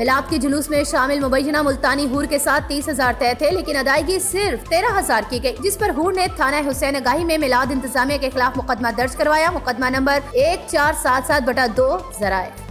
मिलाद के जुलूस में शामिल मुबैना मुल्तानी हूर के साथ तीस हज़ार तय थे, लेकिन अदायगी सिर्फ़ तेरह हज़ार की गई, जिस पर हूर ने थाना हुसैन गाही में मिलाद इंतजामिया के खिलाफ मुकदमा दर्ज करवाया। मुकदमा नंबर एक चार सात सात बटा दो जराये